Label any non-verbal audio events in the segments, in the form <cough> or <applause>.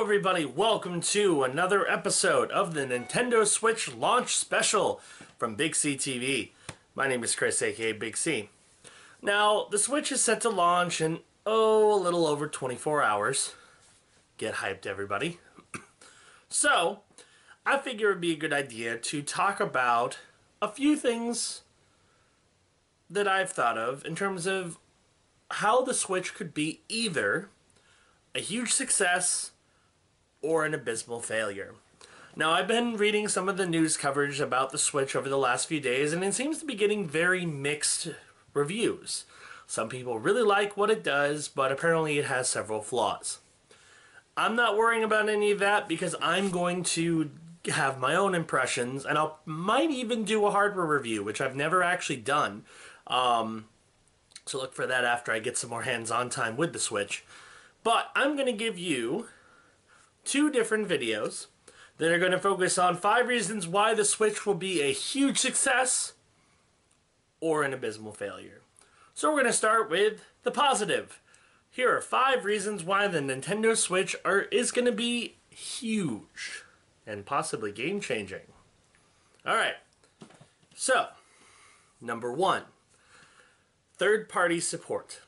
Everybody. Welcome to another episode of the Nintendo Switch launch special from Big C TV. My name is Chris, aka Big C. Now, the Switch is set to launch in, oh, a little over 24 hours. Get hyped, everybody. <clears throat> so, I figure it would be a good idea to talk about a few things that I've thought of in terms of how the Switch could be either a huge success or an abysmal failure. Now, I've been reading some of the news coverage about the Switch over the last few days, and it seems to be getting very mixed reviews. Some people really like what it does, but apparently it has several flaws. I'm not worrying about any of that because I'm going to have my own impressions, and I might even do a hardware review, which I've never actually done. Um, so look for that after I get some more hands-on time with the Switch. But I'm going to give you two different videos that are going to focus on five reasons why the Switch will be a huge success or an abysmal failure. So we're going to start with the positive. Here are five reasons why the Nintendo Switch are, is going to be huge and possibly game changing. Alright, so number one third party support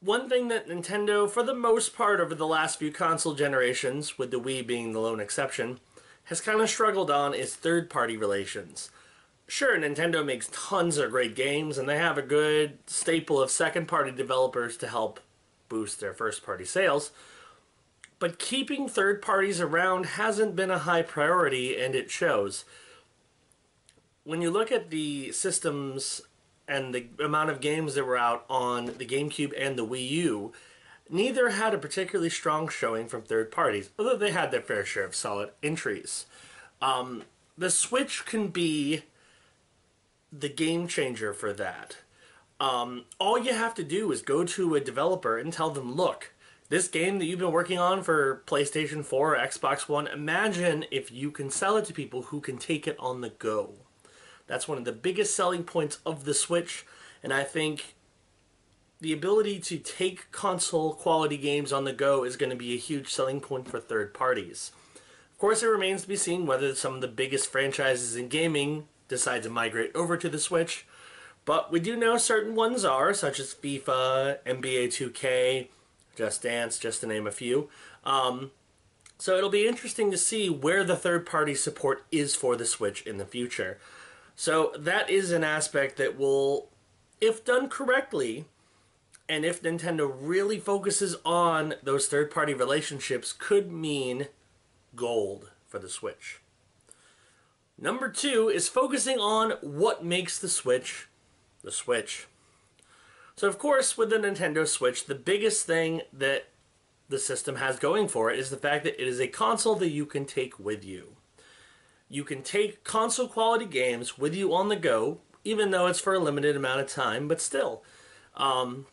one thing that Nintendo, for the most part over the last few console generations, with the Wii being the lone exception, has kind of struggled on is third party relations. Sure, Nintendo makes tons of great games, and they have a good staple of second party developers to help boost their first party sales. But keeping third parties around hasn't been a high priority, and it shows. When you look at the systems and the amount of games that were out on the GameCube and the Wii U, neither had a particularly strong showing from third parties, although they had their fair share of solid entries. Um, the Switch can be the game changer for that. Um, all you have to do is go to a developer and tell them, look, this game that you've been working on for PlayStation 4 or Xbox One, imagine if you can sell it to people who can take it on the go. That's one of the biggest selling points of the Switch, and I think the ability to take console quality games on the go is going to be a huge selling point for third parties. Of course, it remains to be seen whether some of the biggest franchises in gaming decide to migrate over to the Switch, but we do know certain ones are, such as FIFA, NBA 2K, Just Dance, just to name a few. Um, so it'll be interesting to see where the third party support is for the Switch in the future. So that is an aspect that will, if done correctly, and if Nintendo really focuses on those third party relationships, could mean gold for the Switch. Number two is focusing on what makes the Switch the Switch. So, of course, with the Nintendo Switch, the biggest thing that the system has going for it is the fact that it is a console that you can take with you you can take console quality games with you on the go, even though it's for a limited amount of time, but still. Um,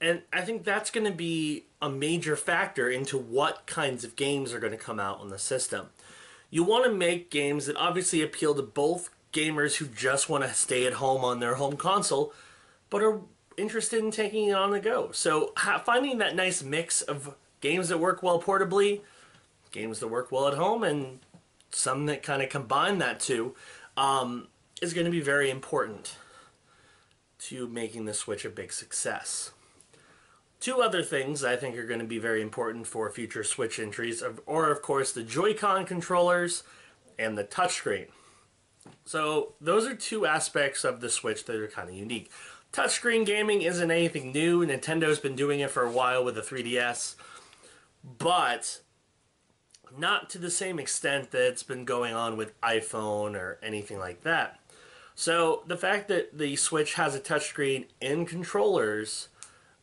and I think that's going to be a major factor into what kinds of games are going to come out on the system. You want to make games that obviously appeal to both gamers who just want to stay at home on their home console, but are interested in taking it on the go. So finding that nice mix of games that work well portably, games that work well at home, and some that kind of combine that two, um, is going to be very important to making the Switch a big success. Two other things I think are going to be very important for future Switch entries are, of course, the Joy-Con controllers and the touchscreen. So those are two aspects of the Switch that are kind of unique. Touchscreen gaming isn't anything new. Nintendo's been doing it for a while with the 3DS. But not to the same extent that it's been going on with iPhone or anything like that. So the fact that the Switch has a touchscreen and controllers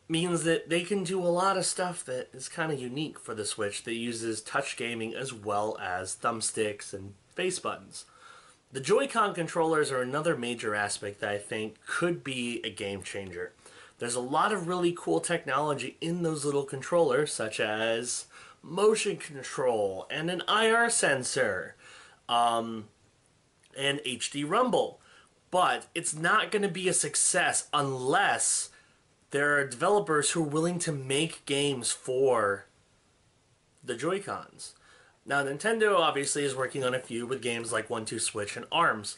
means that they can do a lot of stuff that is kind of unique for the Switch that uses touch gaming as well as thumbsticks and face buttons. The Joy-Con controllers are another major aspect that I think could be a game changer. There's a lot of really cool technology in those little controllers, such as motion control and an IR sensor um, and HD Rumble. But it's not going to be a success unless there are developers who are willing to make games for the Joy-Cons. Now, Nintendo obviously is working on a few with games like One Two Switch and ARMS,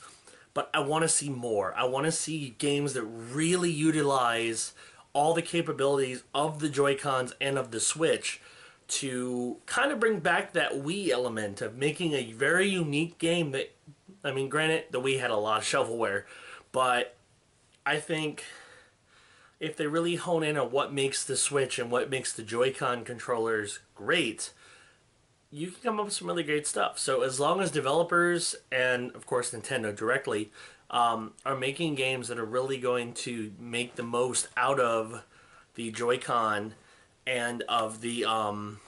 but I want to see more. I want to see games that really utilize all the capabilities of the Joy-Cons and of the Switch to kind of bring back that Wii element of making a very unique game that, I mean, granted, the Wii had a lot of shovelware, but I think if they really hone in on what makes the Switch and what makes the Joy-Con controllers great, you can come up with some really great stuff. So as long as developers and of course Nintendo directly um, are making games that are really going to make the most out of the Joy-Con and of the um,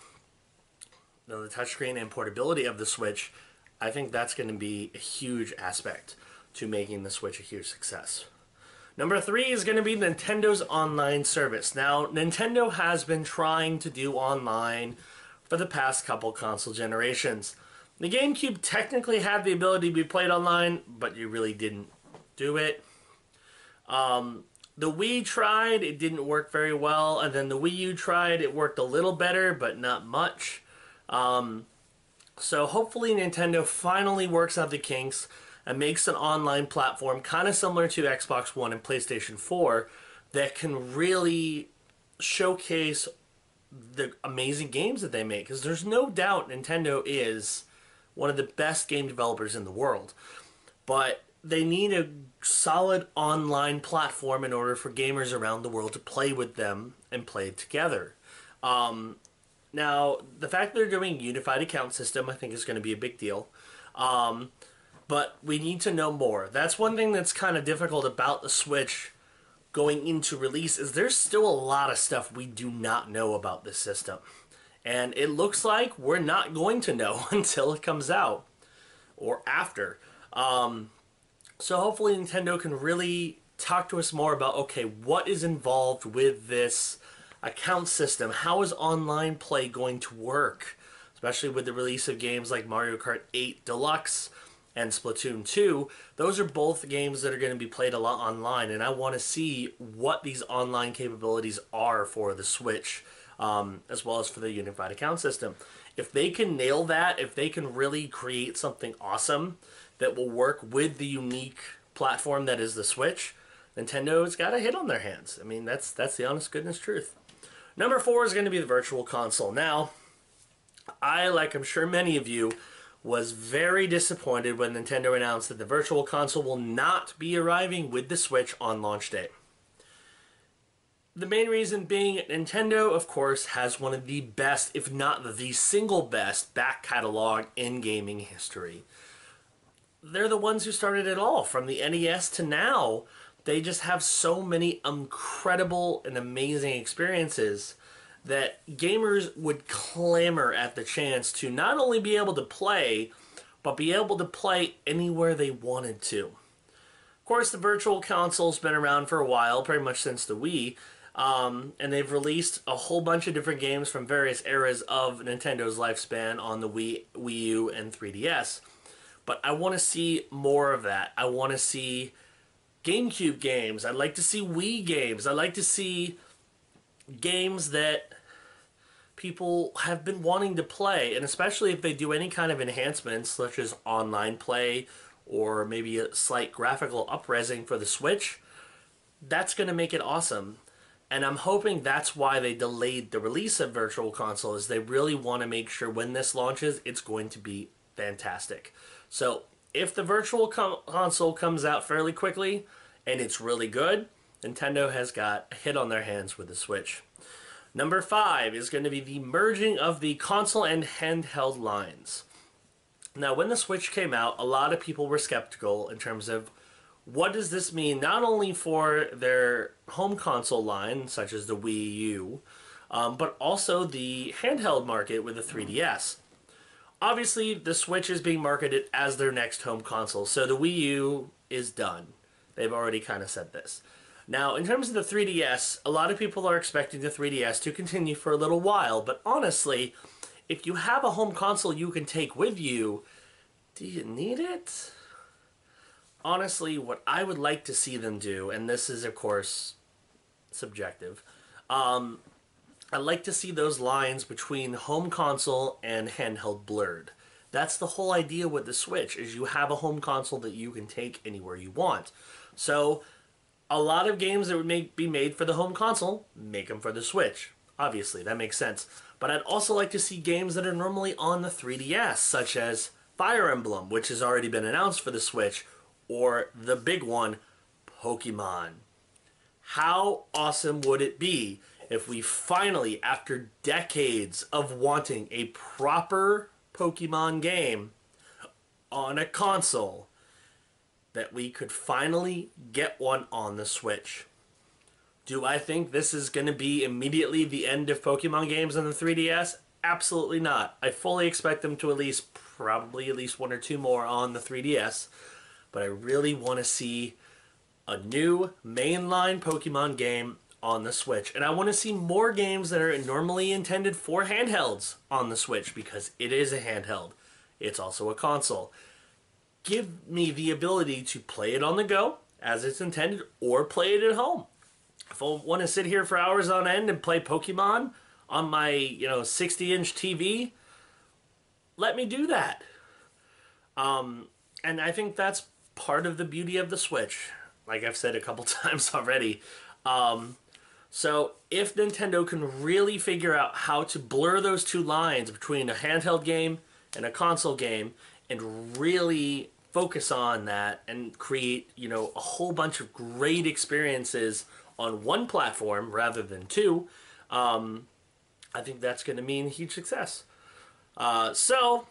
the touchscreen and portability of the Switch, I think that's going to be a huge aspect to making the Switch a huge success. Number three is going to be Nintendo's online service. Now, Nintendo has been trying to do online for the past couple console generations. The GameCube technically had the ability to be played online, but you really didn't do it. Um, the Wii tried, it didn't work very well, and then the Wii U tried, it worked a little better, but not much. Um, so hopefully Nintendo finally works out the kinks and makes an online platform kind of similar to Xbox One and PlayStation 4 that can really showcase the amazing games that they make because there's no doubt Nintendo is one of the best game developers in the world. But they need a solid online platform in order for gamers around the world to play with them and play together. Um, now, the fact that they're doing unified account system, I think, is going to be a big deal. Um, but we need to know more. That's one thing that's kind of difficult about the Switch going into release is there's still a lot of stuff we do not know about this system. And it looks like we're not going to know <laughs> until it comes out or after. Um, so hopefully Nintendo can really talk to us more about okay, what is involved with this account system? How is online play going to work? Especially with the release of games like Mario Kart 8 Deluxe and Splatoon 2, those are both games that are going to be played a lot online, and I want to see what these online capabilities are for the Switch, um, as well as for the unified account system. If they can nail that, if they can really create something awesome that will work with the unique platform that is the Switch, Nintendo's got a hit on their hands. I mean, that's that's the honest goodness truth. Number four is going to be the Virtual Console. Now, I, like I'm sure many of you, was very disappointed when Nintendo announced that the Virtual Console will not be arriving with the Switch on launch day. The main reason being Nintendo, of course, has one of the best, if not the single best, back catalog in gaming history. They're the ones who started it all, from the NES to now. They just have so many incredible and amazing experiences that gamers would clamor at the chance to not only be able to play, but be able to play anywhere they wanted to. Of course, the Virtual Console's been around for a while, pretty much since the Wii, um, and they've released a whole bunch of different games from various eras of Nintendo's lifespan on the Wii, Wii U, and 3DS. But I want to see more of that. I want to see GameCube games. I'd like to see Wii games. I'd like to see games that people have been wanting to play, and especially if they do any kind of enhancements, such as online play or maybe a slight graphical upresing for the Switch, that's going to make it awesome. And I'm hoping that's why they delayed the release of Virtual Console, is they really want to make sure when this launches, it's going to be fantastic. So if the Virtual Console comes out fairly quickly and it's really good, Nintendo has got a hit on their hands with the Switch. Number five is going to be the merging of the console and handheld lines. Now, when the Switch came out, a lot of people were skeptical in terms of what does this mean not only for their home console line, such as the Wii U, um, but also the handheld market with the 3DS. Obviously, the Switch is being marketed as their next home console, so the Wii U is done. They've already kind of said this. Now, in terms of the 3DS, a lot of people are expecting the 3DS to continue for a little while, but honestly, if you have a home console you can take with you, do you need it? Honestly, what I would like to see them do, and this is, of course, subjective, um, I like to see those lines between home console and handheld blurred. That's the whole idea with the Switch is you have a home console that you can take anywhere you want. So a lot of games that would make, be made for the home console, make them for the Switch. Obviously, that makes sense. But I'd also like to see games that are normally on the 3DS, such as Fire Emblem, which has already been announced for the Switch, or the big one, Pokemon. How awesome would it be if we finally, after decades of wanting a proper Pokemon game on a console, that we could finally get one on the Switch? Do I think this is going to be immediately the end of Pokemon games on the 3DS? Absolutely not. I fully expect them to at least, probably at least one or two more on the 3DS, but I really want to see a new mainline Pokemon game on the Switch. And I want to see more games that are normally intended for handhelds on the Switch because it is a handheld. It's also a console. Give me the ability to play it on the go as it's intended or play it at home. If I want to sit here for hours on end and play Pokemon on my, you know, 60-inch TV, let me do that. Um, and I think that's part of the beauty of the Switch like I've said a couple <laughs> times already. Um, so if Nintendo can really figure out how to blur those two lines between a handheld game and a console game and really focus on that and create, you know, a whole bunch of great experiences on one platform rather than two, um, I think that's going to mean huge success. Uh, so,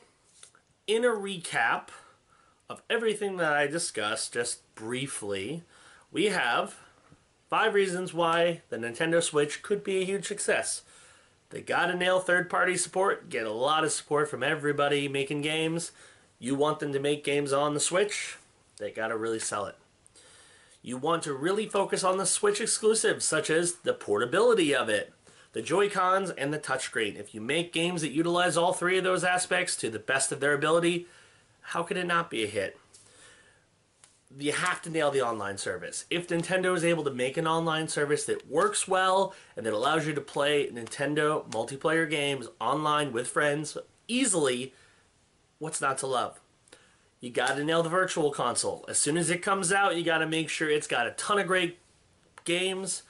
in a recap of everything that I discussed, just briefly, we have five reasons why the Nintendo Switch could be a huge success. They gotta nail third party support, get a lot of support from everybody making games. You want them to make games on the Switch, they gotta really sell it. You want to really focus on the Switch exclusives, such as the portability of it, the Joy-Cons, and the touchscreen. If you make games that utilize all three of those aspects to the best of their ability, how could it not be a hit? You have to nail the online service. If Nintendo is able to make an online service that works well and that allows you to play Nintendo multiplayer games online with friends easily, what's not to love? You got to nail the virtual console. As soon as it comes out, you got to make sure it's got a ton of great games,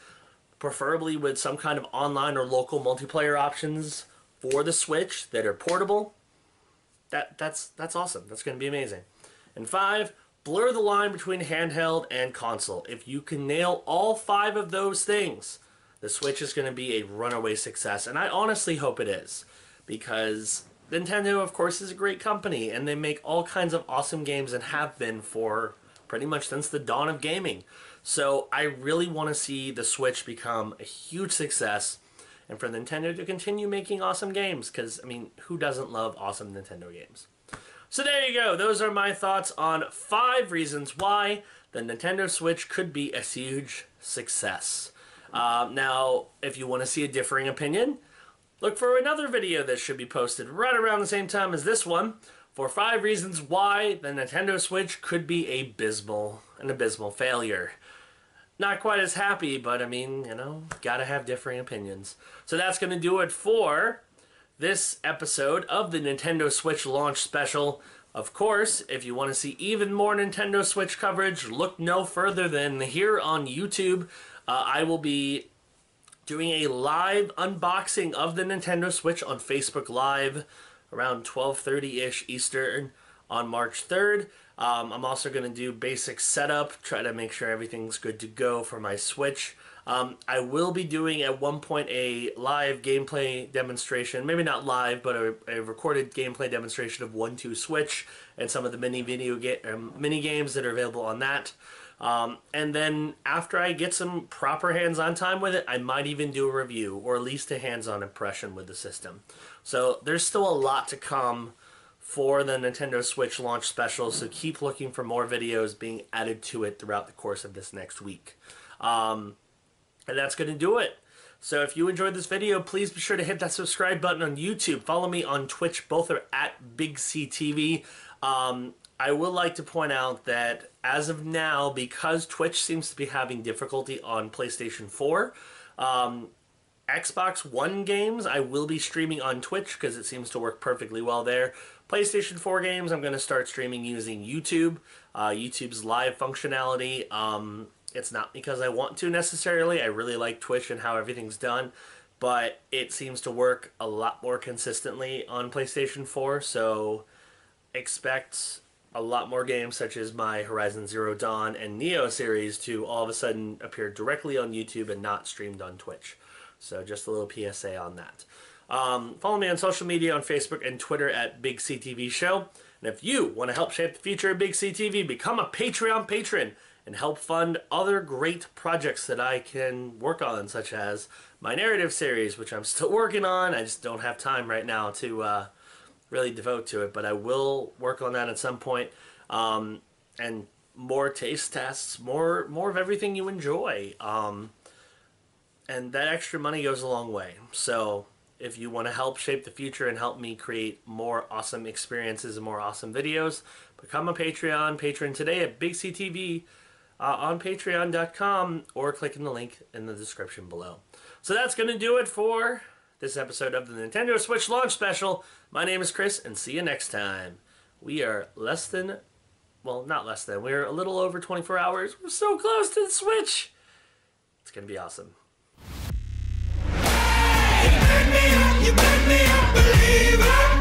preferably with some kind of online or local multiplayer options for the Switch that are portable. That that's that's awesome. That's going to be amazing. And 5, blur the line between handheld and console. If you can nail all five of those things, the Switch is going to be a runaway success. And I honestly hope it is. Because Nintendo, of course, is a great company and they make all kinds of awesome games and have been for pretty much since the dawn of gaming. So I really want to see the Switch become a huge success and for Nintendo to continue making awesome games because, I mean, who doesn't love awesome Nintendo games? So there you go. Those are my thoughts on five reasons why the Nintendo Switch could be a huge success. Uh, now, if you want to see a differing opinion, look for another video that should be posted right around the same time as this one for five reasons why the Nintendo Switch could be abysmal, an abysmal failure. Not quite as happy, but I mean, you know, gotta have differing opinions. So that's gonna do it for this episode of the Nintendo Switch launch special. Of course, if you want to see even more Nintendo Switch coverage, look no further than here on YouTube. Uh, I will be doing a live unboxing of the Nintendo Switch on Facebook Live around 12:30ish Eastern on March 3rd. Um, I'm also going to do basic setup, try to make sure everything's good to go for my Switch. Um, I will be doing at one point a live gameplay demonstration, maybe not live, but a, a recorded gameplay demonstration of One Two Switch and some of the mini video ga- um, mini games that are available on that. Um, and then after I get some proper hands-on time with it, I might even do a review or at least a hands-on impression with the system. So there's still a lot to come for the Nintendo Switch launch special. So keep looking for more videos being added to it throughout the course of this next week. Um, and that's going to do it. So if you enjoyed this video, please be sure to hit that subscribe button on YouTube. Follow me on Twitch. Both are at Big C TV. Um, I would like to point out that as of now, because Twitch seems to be having difficulty on PlayStation 4, um, Xbox One games, I will be streaming on Twitch because it seems to work perfectly well there. PlayStation 4 games, I'm going to start streaming using YouTube. Uh, YouTube's live functionality. Um, it's not because I want to necessarily. I really like Twitch and how everything's done, but it seems to work a lot more consistently on PlayStation 4. So expect a lot more games such as my Horizon Zero Dawn and Nioh series to all of a sudden appear directly on YouTube and not streamed on Twitch. So just a little PSA on that. Um, follow me on social media on Facebook and Twitter at Big CTV Show. And if you want to help shape the future of Big CTV, become a Patreon patron and help fund other great projects that I can work on, such as my narrative series, which I'm still <laughs> working on. I just don't have time right now to uh, really devote to it, but I will work on that at some point. Um, and more taste tests, more more of everything you enjoy. Um, and that extra money goes a long way. So if you want to help shape the future and help me create more awesome experiences and more awesome videos, become a Patreon patron today at Big uh, on patreon.com or click in the link in the description below. So that's going to do it for this episode of the Nintendo Switch launch special. My name is Chris, and see you next time. We are less than, well, not less than, we're a little over 24 hours. We're so close to the Switch. It's going to be awesome. You